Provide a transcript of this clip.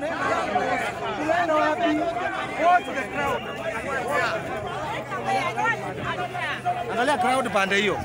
Tunaenda wapi? to the crowd. Angalia crowd pande hiyo.